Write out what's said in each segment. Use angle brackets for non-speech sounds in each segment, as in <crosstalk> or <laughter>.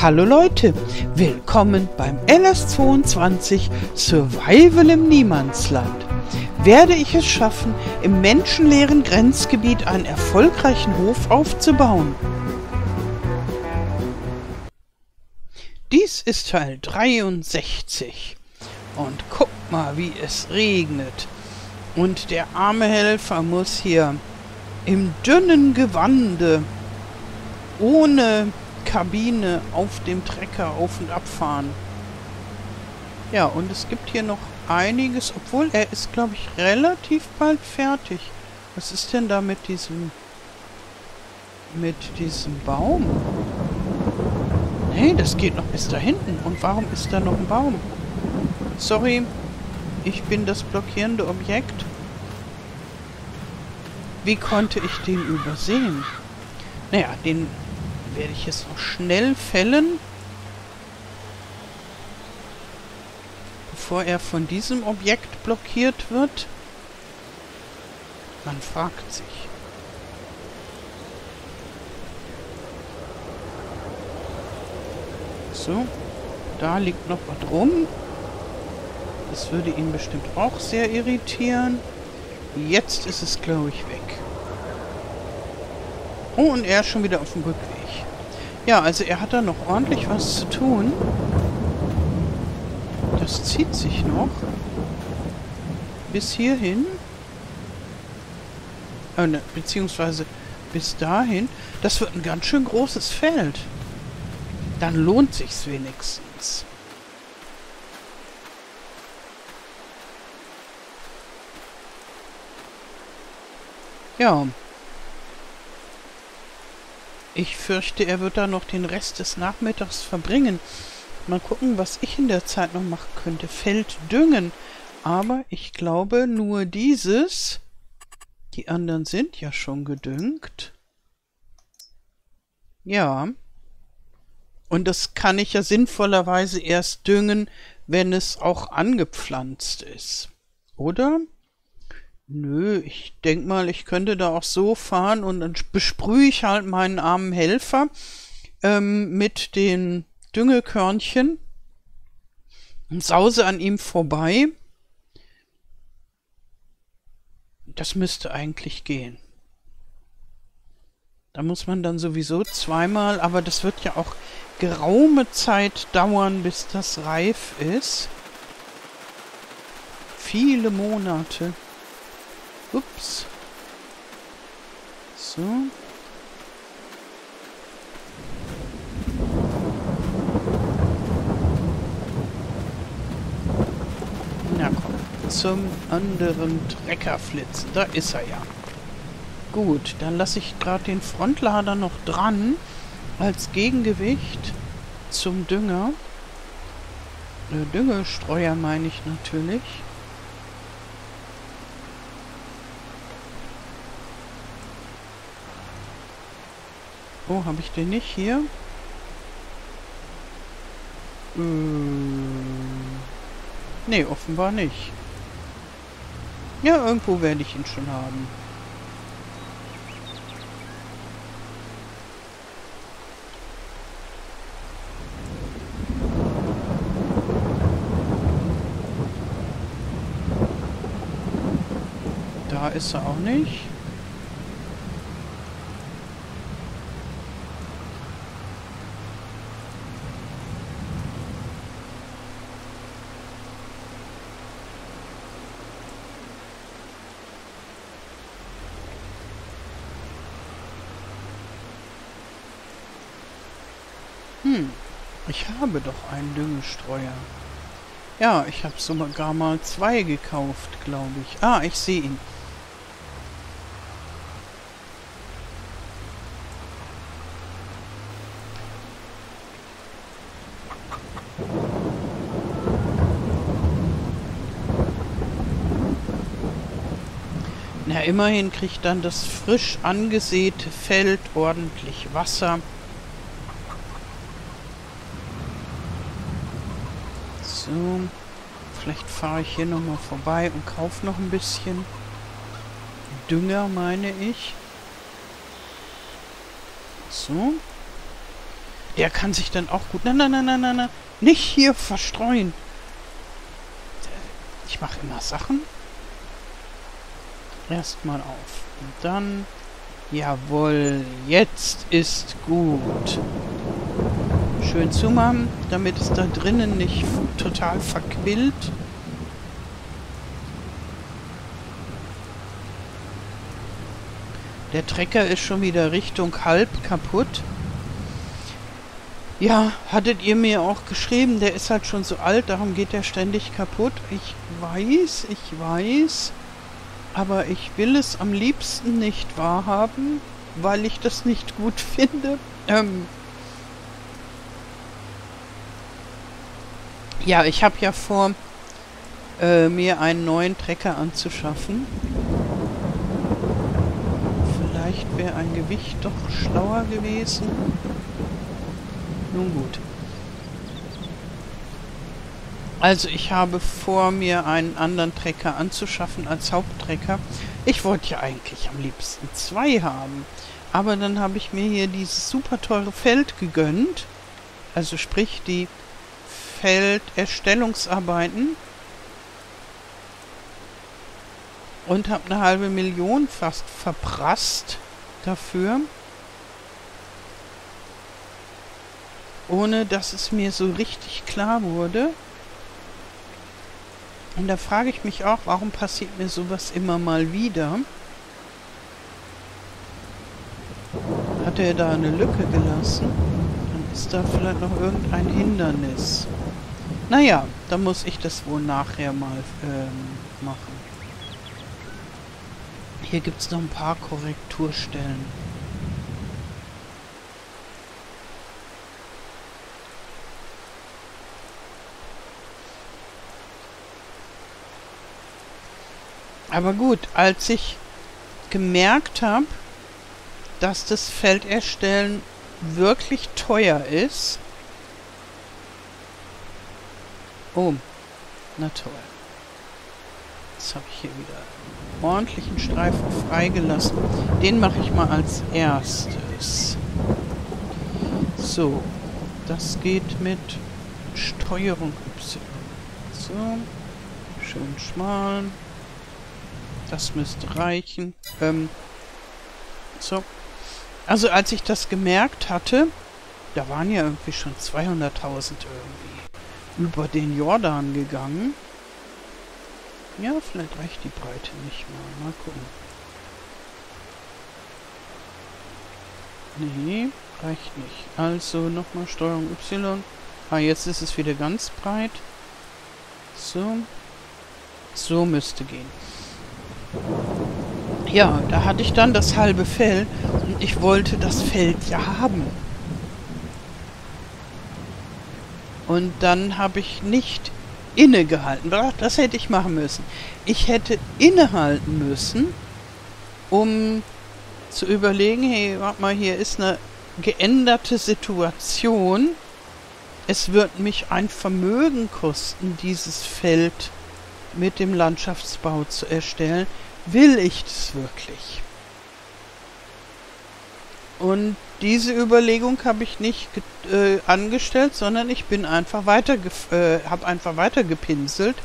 Hallo Leute, willkommen beim LS22 Survival im Niemandsland. Werde ich es schaffen, im menschenleeren Grenzgebiet einen erfolgreichen Hof aufzubauen? Dies ist Teil 63. Und guck mal, wie es regnet. Und der arme Helfer muss hier im dünnen Gewande, ohne Kabine auf dem Trecker auf und abfahren. Ja, und es gibt hier noch einiges, obwohl er ist, glaube ich, relativ bald fertig. Was ist denn da mit diesem... mit diesem Baum? Nee, das geht noch bis da hinten. Und warum ist da noch ein Baum? Sorry, ich bin das blockierende Objekt. Wie konnte ich den übersehen? Naja, den werde ich jetzt noch schnell fällen. Bevor er von diesem Objekt blockiert wird. Man fragt sich. So, da liegt noch was rum. Das würde ihn bestimmt auch sehr irritieren. Jetzt ist es, glaube ich, weg. Oh, und er ist schon wieder auf dem Rückweg. Ja, also er hat da noch ordentlich was zu tun. Das zieht sich noch. Bis hierhin. Äh, ne, beziehungsweise bis dahin. Das wird ein ganz schön großes Feld. Dann lohnt sich's wenigstens. Ja. Ich fürchte, er wird da noch den Rest des Nachmittags verbringen. Mal gucken, was ich in der Zeit noch machen könnte. Feld düngen. Aber ich glaube nur dieses. Die anderen sind ja schon gedüngt. Ja. Und das kann ich ja sinnvollerweise erst düngen, wenn es auch angepflanzt ist. Oder? Nö, ich denk mal, ich könnte da auch so fahren und dann besprühe ich halt meinen armen Helfer ähm, mit den Düngekörnchen und sause an ihm vorbei. Das müsste eigentlich gehen. Da muss man dann sowieso zweimal, aber das wird ja auch geraume Zeit dauern, bis das reif ist. Viele Monate. Ups. So. Na komm, zum anderen Trecker flitzen. Da ist er ja. Gut, dann lasse ich gerade den Frontlader noch dran als Gegengewicht zum Dünger. Düngestreuer meine ich natürlich. Oh, habe ich den nicht hier? Hm. Nee, offenbar nicht. Ja, irgendwo werde ich ihn schon haben. Da ist er auch nicht. Hm, ich habe doch einen Düngestreuer. Ja, ich habe sogar mal zwei gekauft, glaube ich. Ah, ich sehe ihn. Na, immerhin kriegt dann das frisch angesäte Feld ordentlich Wasser. So, vielleicht fahre ich hier nochmal vorbei und kaufe noch ein bisschen. Dünger, meine ich. So. Der kann sich dann auch gut... Nein, nein, nein, nein, nein, nein. Nicht hier verstreuen. Ich mache immer Sachen. Erstmal auf. Und dann... Jawohl, jetzt ist gut. Schön zumachen, damit es da drinnen nicht total verquillt. Der Trecker ist schon wieder Richtung halb kaputt. Ja, hattet ihr mir auch geschrieben, der ist halt schon so alt, darum geht er ständig kaputt. Ich weiß, ich weiß, aber ich will es am liebsten nicht wahrhaben, weil ich das nicht gut <laughs> finde. Ähm ja, ich habe ja vor, äh, mir einen neuen Trecker anzuschaffen. Wäre ein Gewicht doch schlauer gewesen. Nun gut. Also ich habe vor, mir einen anderen Trecker anzuschaffen als Haupttrecker. Ich wollte ja eigentlich am liebsten zwei haben. Aber dann habe ich mir hier dieses super teure Feld gegönnt. Also sprich die Felderstellungsarbeiten. Und habe eine halbe Million fast verprasst dafür. ohne dass es mir so richtig klar wurde. Und da frage ich mich auch, warum passiert mir sowas immer mal wieder? Hat er da eine Lücke gelassen? Dann ist da vielleicht noch irgendein Hindernis. Naja, da muss ich das wohl nachher mal ähm, machen. Hier gibt es noch ein paar Korrekturstellen. Aber gut, als ich gemerkt habe, dass das Felderstellen wirklich teuer ist. Oh, na toll. Jetzt habe ich hier wieder ordentlichen Streifen freigelassen. Den mache ich mal als erstes. So, das geht mit Steuerung Y. So, schön schmal. Das müsste reichen. Ähm, so. Also als ich das gemerkt hatte, da waren ja irgendwie schon 200.000 irgendwie über den Jordan gegangen. Ja, vielleicht reicht die Breite nicht mal. Mal gucken. Nee, reicht nicht. Also nochmal Steuerung Y. Ah, jetzt ist es wieder ganz breit. So. So müsste gehen. Ja, da hatte ich dann das halbe Fell und ich wollte das Feld ja haben. Und dann habe ich nicht innegehalten. Das hätte ich machen müssen. Ich hätte innehalten müssen, um zu überlegen, hey, warte mal, hier ist eine geänderte Situation. Es wird mich ein Vermögen kosten, dieses Feld mit dem Landschaftsbau zu erstellen. Will ich das wirklich? Und diese Überlegung habe ich nicht äh, angestellt, sondern ich bin einfach weiter, äh, habe einfach weiter gepinselt,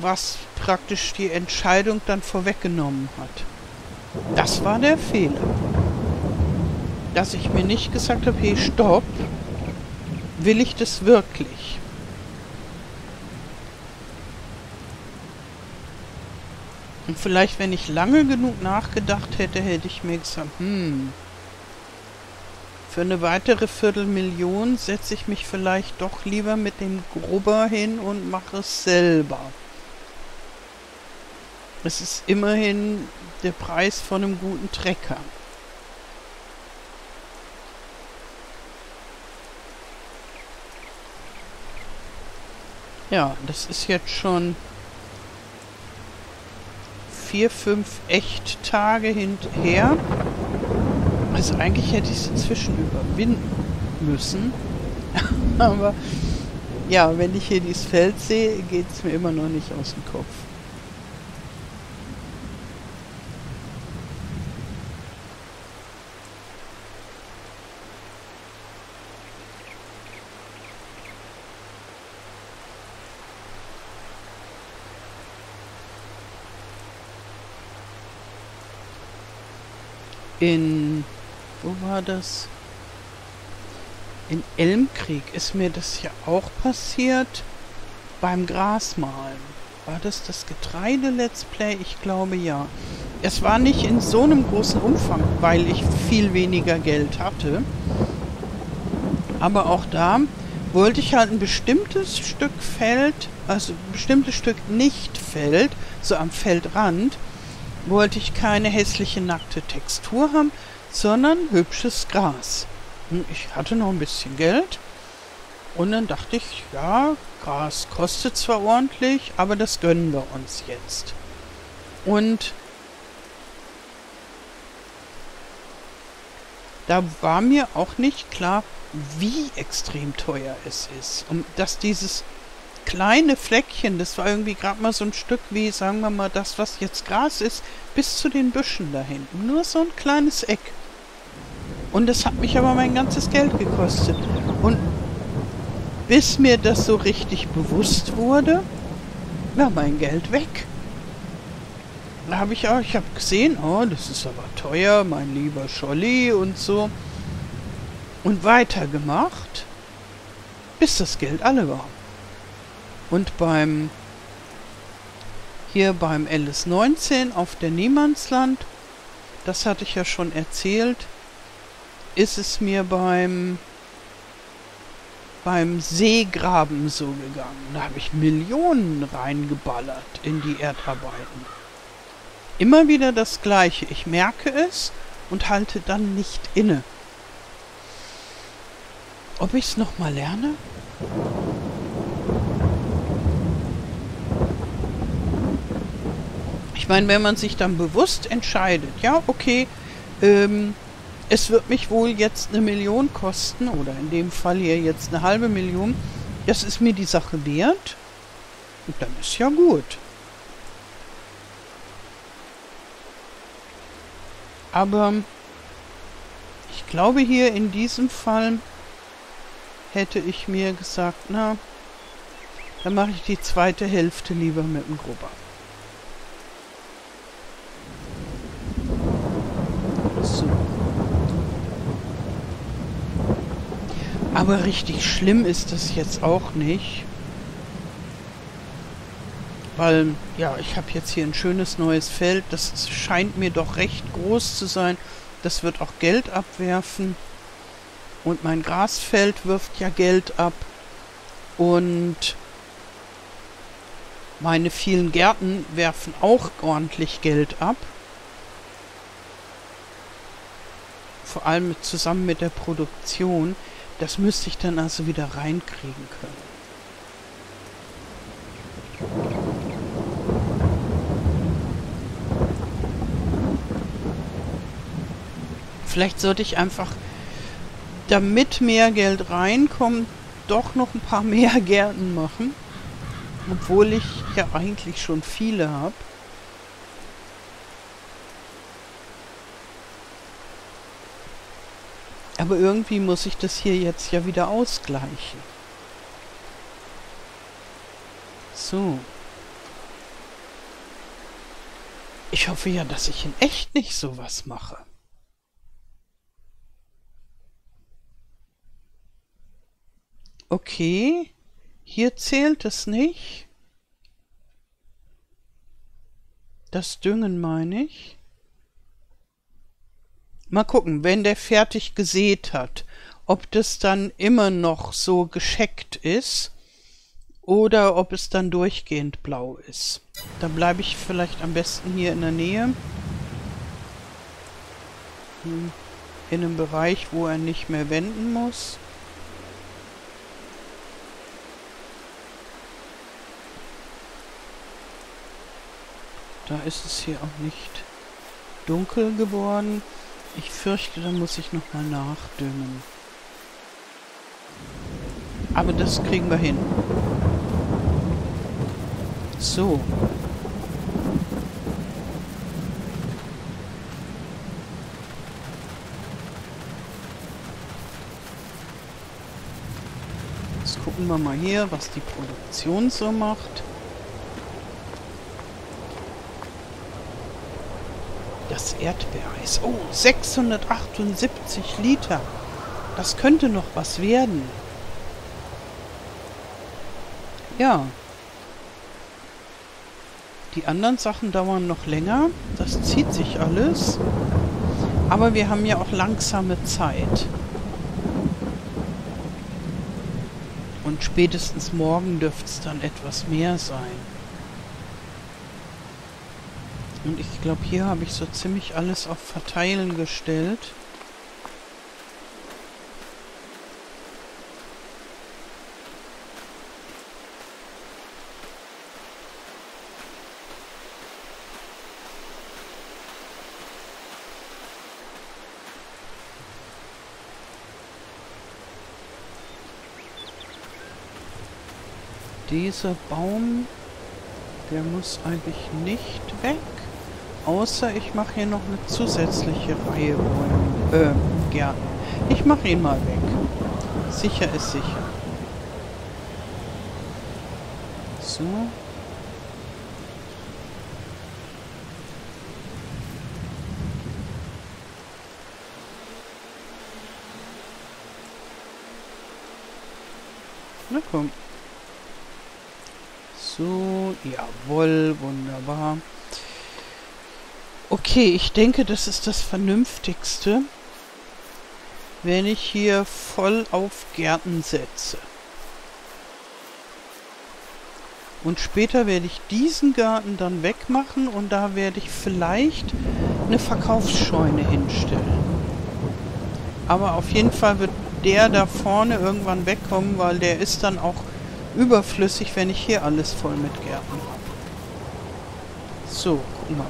was praktisch die Entscheidung dann vorweggenommen hat. Das war der Fehler. Dass ich mir nicht gesagt habe, hey, stopp, will ich das wirklich? Und vielleicht, wenn ich lange genug nachgedacht hätte, hätte ich mir gesagt, hm, für eine weitere Viertelmillion setze ich mich vielleicht doch lieber mit dem Grubber hin und mache es selber. Es ist immerhin der Preis von einem guten Trecker. Ja, das ist jetzt schon vier, fünf Echttage hinterher. Also eigentlich hätte ich es inzwischen überwinden müssen. <laughs> Aber ja, wenn ich hier dieses Feld sehe, geht es mir immer noch nicht aus dem Kopf. In, wo war das? In Elmkrieg ist mir das ja auch passiert beim Grasmalen. War das das Getreide-Let's Play? Ich glaube ja. Es war nicht in so einem großen Umfang, weil ich viel weniger Geld hatte. Aber auch da wollte ich halt ein bestimmtes Stück Feld, also ein bestimmtes Stück Nicht-Feld, so am Feldrand, wollte ich keine hässliche nackte Textur haben, sondern hübsches Gras. Hm, ich hatte noch ein bisschen Geld und dann dachte ich, ja, Gras kostet zwar ordentlich, aber das gönnen wir uns jetzt. Und da war mir auch nicht klar, wie extrem teuer es ist. Und dass dieses kleine Fleckchen, das war irgendwie gerade mal so ein Stück wie, sagen wir mal, das, was jetzt Gras ist, bis zu den Büschen da hinten. Nur so ein kleines Eck. Und das hat mich aber mein ganzes Geld gekostet. Und bis mir das so richtig bewusst wurde, war mein Geld weg. Da habe ich auch, ich habe gesehen, oh, das ist aber teuer, mein lieber Scholli und so. Und weitergemacht, bis das Geld alle war. Und beim, hier beim LS19 auf der Niemandsland, das hatte ich ja schon erzählt, ist es mir beim beim Seegraben so gegangen. Da habe ich Millionen reingeballert in die Erdarbeiten. Immer wieder das Gleiche. Ich merke es und halte dann nicht inne. Ob ich es nochmal lerne? Ich meine, wenn man sich dann bewusst entscheidet, ja, okay, ähm, es wird mich wohl jetzt eine Million kosten, oder in dem Fall hier jetzt eine halbe Million. Das ist mir die Sache wert. Und dann ist ja gut. Aber ich glaube hier in diesem Fall hätte ich mir gesagt, na, dann mache ich die zweite Hälfte lieber mit dem Grubber. Aber richtig schlimm ist das jetzt auch nicht. Weil, ja, ich habe jetzt hier ein schönes neues Feld. Das scheint mir doch recht groß zu sein. Das wird auch Geld abwerfen. Und mein Grasfeld wirft ja Geld ab. Und meine vielen Gärten werfen auch ordentlich Geld ab. Vor allem zusammen mit der Produktion. Das müsste ich dann also wieder reinkriegen können. Vielleicht sollte ich einfach, damit mehr Geld reinkommt, doch noch ein paar mehr <laughs> Gärten machen. Obwohl ich ja eigentlich schon viele habe. Aber irgendwie muss ich das hier jetzt ja wieder ausgleichen. So. Ich hoffe ja, dass ich in echt nicht sowas mache. Okay, hier zählt es nicht. Das Düngen meine ich. Mal gucken, wenn der fertig gesät hat, ob das dann immer noch so gescheckt ist oder ob es dann durchgehend blau ist. Da bleibe ich vielleicht am besten hier in der Nähe. Hm, in einem Bereich, wo er nicht mehr wenden muss. Da ist es hier auch nicht dunkel geworden. Ich fürchte, da muss ich nochmal nachdüngen. Aber das kriegen wir hin. So. Jetzt gucken wir mal hier, was die Produktion so macht. Das Erdbeereis. Oh, 678 Liter. Das könnte noch was werden. Ja. Die anderen Sachen dauern noch länger. Das zieht sich alles. Aber wir haben ja auch langsame Zeit. Und spätestens morgen dürfte es dann etwas mehr sein. Und ich glaube, hier habe ich so ziemlich alles auf Verteilen gestellt. Dieser Baum, der muss eigentlich nicht weg. Außer ich mache hier noch eine zusätzliche Reihe Bäume, äh, Gärten. Ich mache ihn mal weg. Sicher ist sicher. So. Na komm. So, jawohl, wunderbar. Okay, ich denke, das ist das Vernünftigste, wenn ich hier voll auf Gärten setze. Und später werde ich diesen Garten dann wegmachen und da werde ich vielleicht eine Verkaufsscheune hinstellen. Aber auf jeden Fall wird der da vorne irgendwann wegkommen, weil der ist dann auch überflüssig, wenn ich hier alles voll mit Gärten habe. So, guck mal.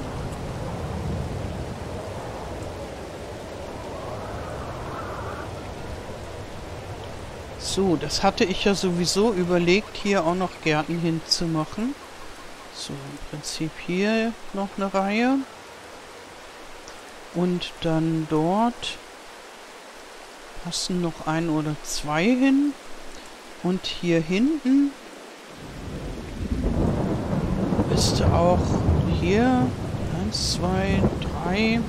So, das hatte ich ja sowieso überlegt, hier auch noch Gärten hinzumachen. So, im Prinzip hier noch eine Reihe. Und dann dort passen noch ein oder zwei hin. Und hier hinten müsste auch hier eins, zwei, drei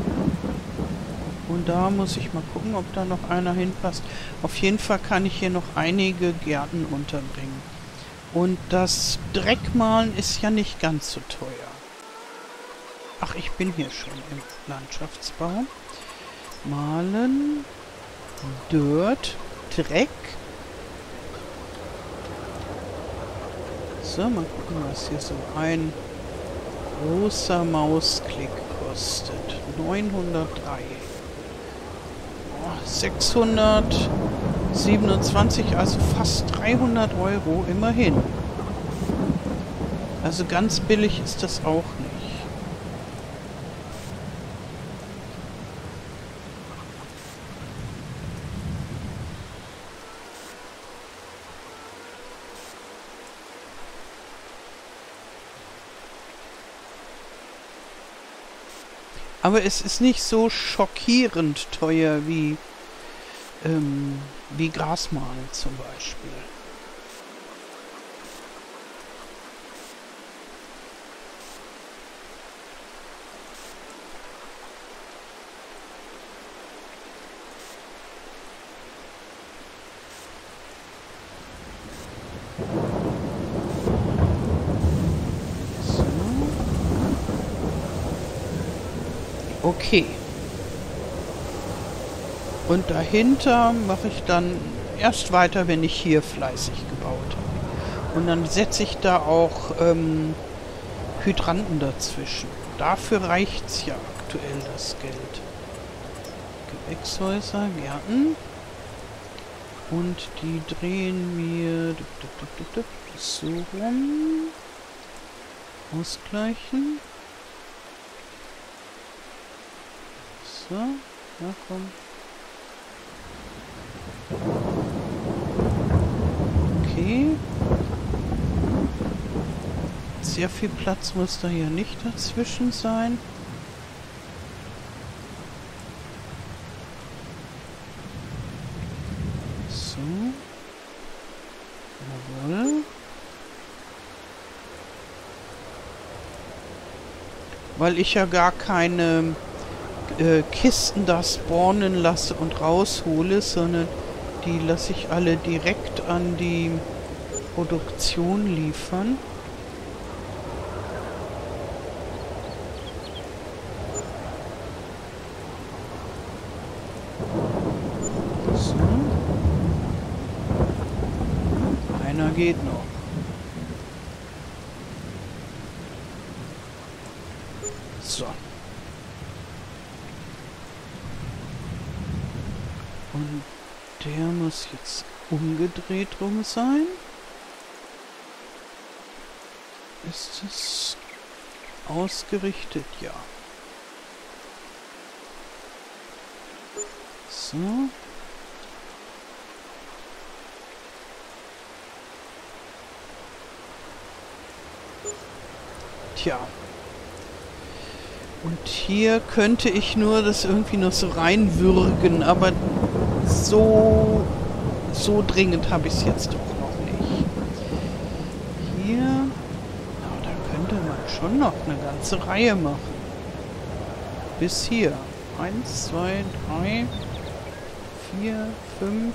und da muss ich mal gucken, ob da noch einer hinpasst. Auf jeden Fall kann ich hier noch einige Gärten unterbringen. Und das Dreckmalen ist ja nicht ganz so teuer. Ach, ich bin hier schon im Landschaftsbau. Malen, Dirt, Dreck, So, mal gucken, was hier so ein großer Mausklick kostet. 903. Oh, 627, also fast 300 Euro immerhin. Also ganz billig ist das auch nicht. Aber es ist nicht so schockierend teuer wie, ähm, wie Grasmalen zum Beispiel. Okay. Und dahinter mache ich dann erst weiter, wenn ich hier fleißig gebaut habe. Und dann setze ich da auch ähm, Hydranten dazwischen. Dafür reicht es ja aktuell das Geld. Gewächshäuser, Gärten. Und die drehen wir so rum. Ausgleichen. So, ja komm. Okay. Sehr viel Platz muss da hier nicht dazwischen sein. So. Jawohl. Weil ich ja gar keine äh, Kisten da spawnen lasse und raushole, sondern die lasse ich alle direkt an die Produktion liefern. So. Einer geht noch. So. Und der muss jetzt umgedreht rum sein. Ist es ausgerichtet? Ja. So. Tja. Und hier könnte ich nur das irgendwie noch so reinwürgen, aber so, so dringend habe ich es jetzt doch noch nicht. Hier, na, da könnte man schon noch eine ganze Reihe machen. Bis hier. Eins, zwei, drei, vier, fünf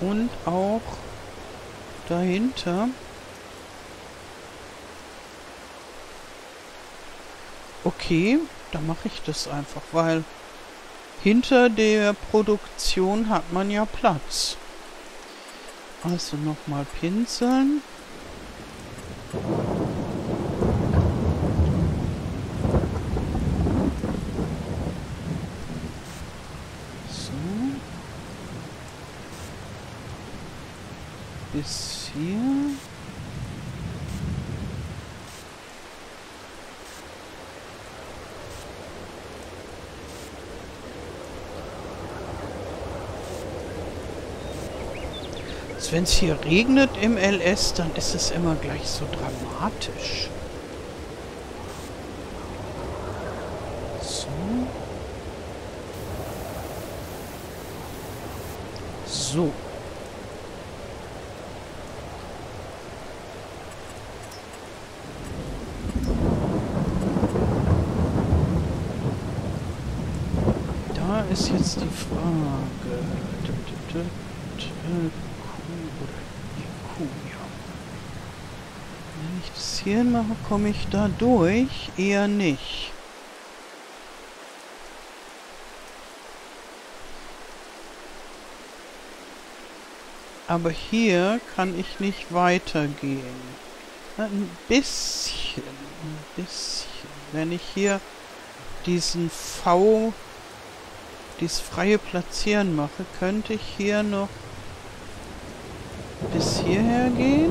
und auch dahinter. Okay, dann mache ich das einfach, weil hinter der Produktion hat man ja Platz. Also nochmal pinseln. So. Bis hier. Wenn es hier regnet im LS, dann ist es immer gleich so dramatisch. So. So. Da ist jetzt die Frage. Ja. Wenn ich das hier mache, komme ich da durch? Eher nicht. Aber hier kann ich nicht weitergehen. Ein bisschen, ein bisschen. Wenn ich hier diesen V, dieses freie Platzieren mache, könnte ich hier noch bis hierher gehen.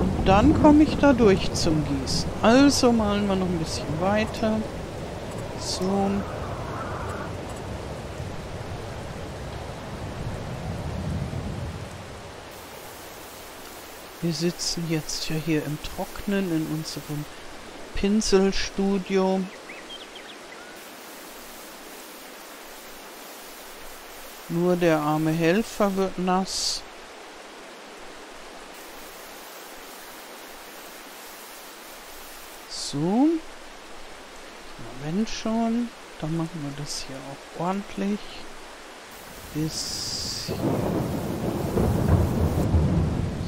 Und dann komme ich da durch zum Gießen. Also malen wir noch ein bisschen weiter. So. Wir sitzen jetzt ja hier im Trocknen in unserem Pinselstudio. Nur der arme Helfer wird nass. So. Moment schon. Dann machen wir das hier auch ordentlich. Bis hier.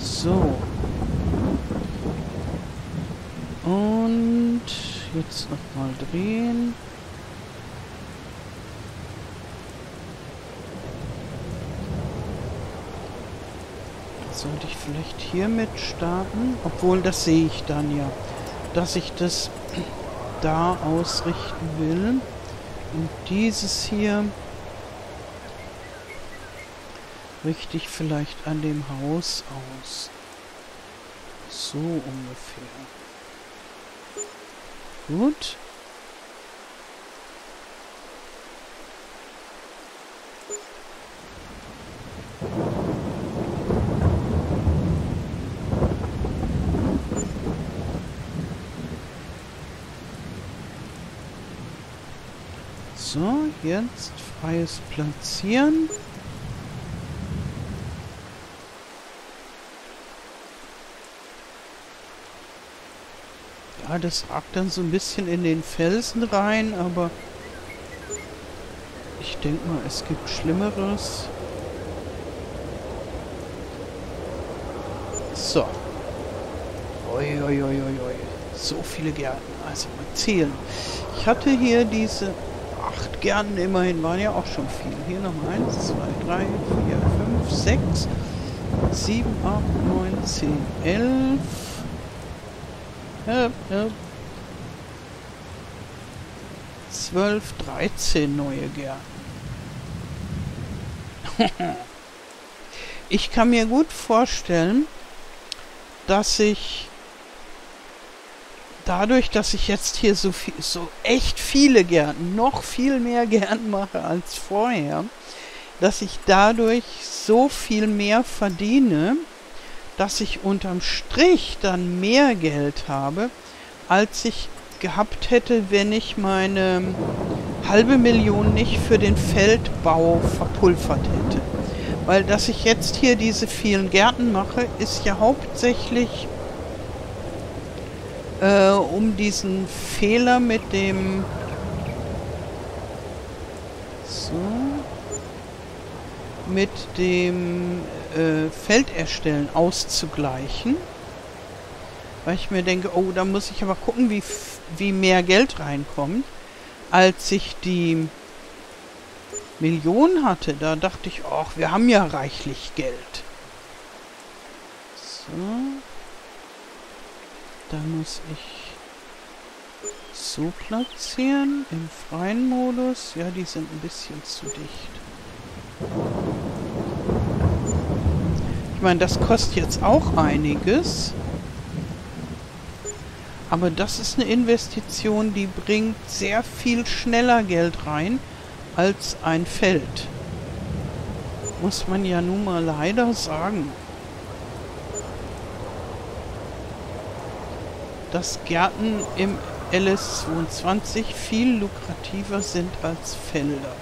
So. Und jetzt nochmal drehen. Sollte ich vielleicht hiermit starten? Obwohl, das sehe ich dann ja. Dass ich das da ausrichten will. Und dieses hier richte ich vielleicht an dem Haus aus. So ungefähr. Gut. So, jetzt freies Platzieren. Ja, das ragt dann so ein bisschen in den Felsen rein, aber ich denke mal, es gibt Schlimmeres. So. Ui, ui, ui, ui, So viele Gärten. Also mal zählen. Ich hatte hier diese acht Gärten immerhin, waren ja auch schon viele. Hier noch eins, zwei, drei, vier, fünf, sechs, sieben, acht, neun, zehn, elf. Ja, ja. 12, 13 neue Gärten. <laughs> ich kann mir gut vorstellen, dass ich dadurch, dass ich jetzt hier so viel, so echt viele Gärten, noch viel mehr Gärten mache als vorher, dass ich dadurch so viel mehr verdiene, dass ich unterm Strich dann mehr Geld habe, als ich gehabt hätte, wenn ich meine halbe Million nicht für den Feldbau verpulvert hätte. Weil dass ich jetzt hier diese vielen Gärten mache, ist ja hauptsächlich äh, um diesen Fehler mit dem so mit dem äh, Felderstellen auszugleichen. Weil ich mir denke, oh, da muss ich aber gucken, wie, wie mehr Geld reinkommt. Als ich die Million hatte, da dachte ich, ach, wir haben ja reichlich Geld. So. Da muss ich so platzieren. Im freien Modus. Ja, die sind ein bisschen zu dicht. Ich meine, das kostet jetzt auch einiges. Aber das ist eine Investition, die bringt sehr viel schneller Geld rein als ein Feld. Muss man ja nun mal leider sagen. Dass Gärten im LS22 viel lukrativer sind als Felder.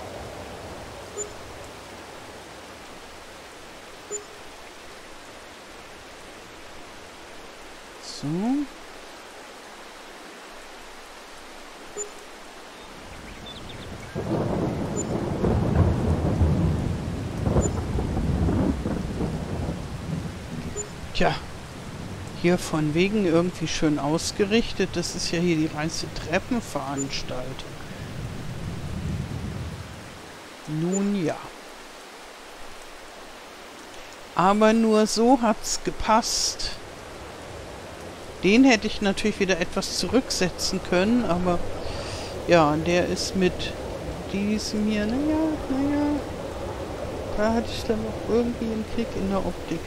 So. Tja, hier von wegen irgendwie schön ausgerichtet. Das ist ja hier die reinste Treppenveranstaltung. Nun ja. Aber nur so hat's gepasst. Den hätte ich natürlich wieder etwas zurücksetzen können, aber ja, der ist mit diesem hier, naja, naja, da hatte ich dann noch irgendwie einen Klick in der Optik.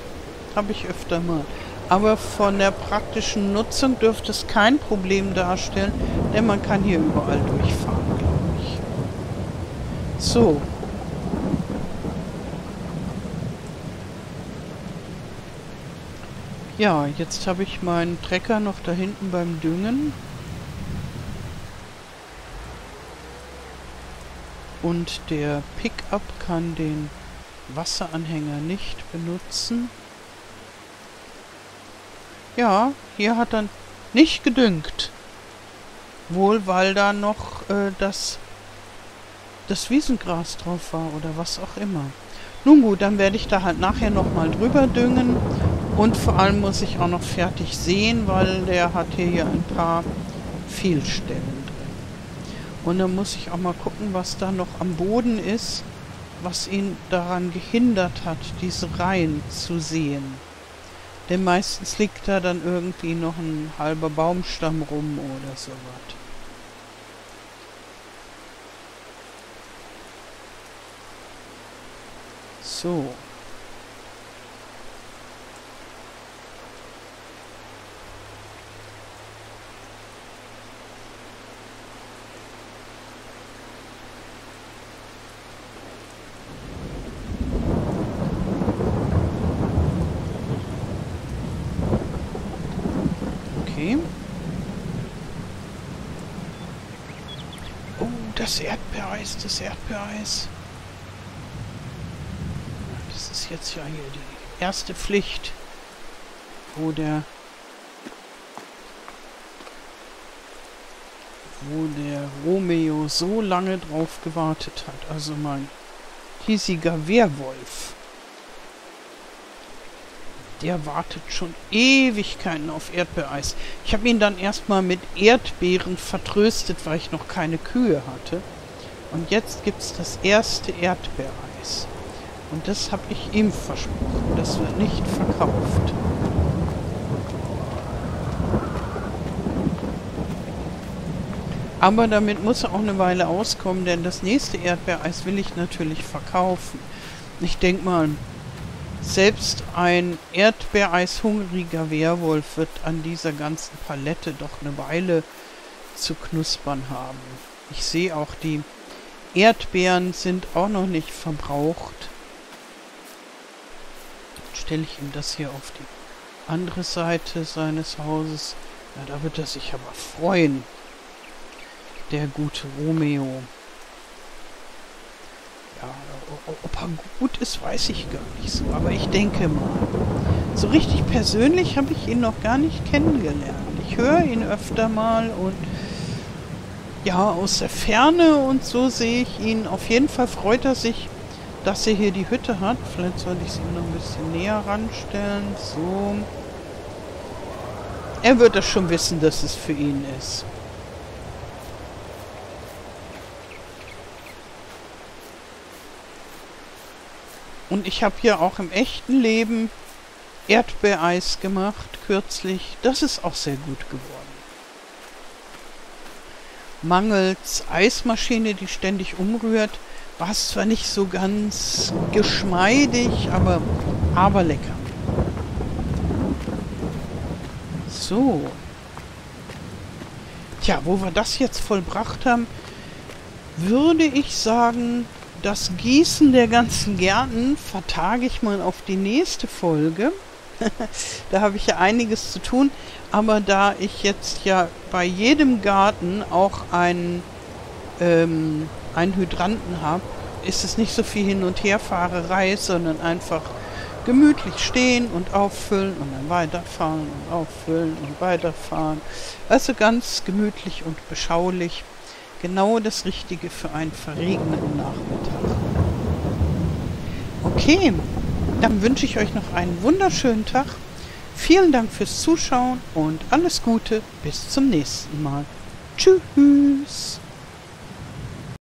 Habe ich öfter mal. Aber von der praktischen Nutzung dürfte es kein Problem darstellen, denn man kann hier überall durchfahren, glaube ich. So. Ja, jetzt habe ich meinen Trecker noch da hinten beim Düngen. Und der Pickup kann den Wasseranhänger nicht benutzen. Ja, hier hat er nicht gedüngt. Wohl, weil da noch äh, das, das Wiesengras drauf war oder was auch immer. Nun gut, dann werde ich da halt nachher nochmal drüber düngen. Und vor allem muss ich auch noch fertig sehen, weil der hat hier ein paar Fehlstellen drin. Und dann muss ich auch mal gucken, was da noch am Boden ist, was ihn daran gehindert hat, diese Reihen zu sehen. Denn meistens liegt da dann irgendwie noch ein halber Baumstamm rum oder sowas. So. Das Erdbeereis, das Erdbeereis. Das ist jetzt ja hier die erste Pflicht, wo der wo der Romeo so lange drauf gewartet hat. Also mein hiesiger Wehrwolf. Der wartet schon Ewigkeiten auf Erdbeereis. Ich habe ihn dann erstmal mit Erdbeeren vertröstet, weil ich noch keine Kühe hatte. Und jetzt gibt es das erste Erdbeereis. Und das habe ich ihm versprochen. Das wird nicht verkauft. Aber damit muss er auch eine Weile auskommen, denn das nächste Erdbeereis will ich natürlich verkaufen. Ich denke mal, selbst ein Erdbeereis-hungriger Werwolf wird an dieser ganzen Palette doch eine Weile zu knuspern haben. Ich sehe auch, die Erdbeeren sind auch noch nicht verbraucht. Dann stelle ich ihm das hier auf die andere Seite seines Hauses. Ja, da wird er sich aber freuen der gute Romeo. Ja, ob er gut ist, weiß ich gar nicht so, aber ich denke mal. So richtig persönlich habe ich ihn noch gar nicht kennengelernt. Ich höre ihn öfter mal und ja, aus der Ferne und so sehe ich ihn. Auf jeden Fall freut er sich, dass er hier die Hütte hat. Vielleicht sollte ich sie noch ein bisschen näher ranstellen. So. Er wird das schon wissen, dass es für ihn ist. Und ich habe hier auch im echten Leben Erdbeereis gemacht, kürzlich. Das ist auch sehr gut geworden. Mangels Eismaschine, die ständig umrührt, war es zwar nicht so ganz geschmeidig, aber, aber lecker. So. Tja, wo wir das jetzt vollbracht haben, würde ich sagen, das Gießen der ganzen Gärten vertage ich mal auf die nächste Folge. <laughs> da habe ich ja einiges zu tun. Aber da ich jetzt ja bei jedem Garten auch einen, ähm, einen Hydranten habe, ist es nicht so viel Hin- und Herfahrerei, sondern einfach gemütlich stehen und auffüllen und dann weiterfahren und auffüllen und weiterfahren. Also ganz gemütlich und beschaulich genau das Richtige für einen verregneten Nachmittag. Okay, dann wünsche ich euch noch einen wunderschönen Tag. Vielen Dank fürs Zuschauen und alles Gute. Bis zum nächsten Mal. Tschüss.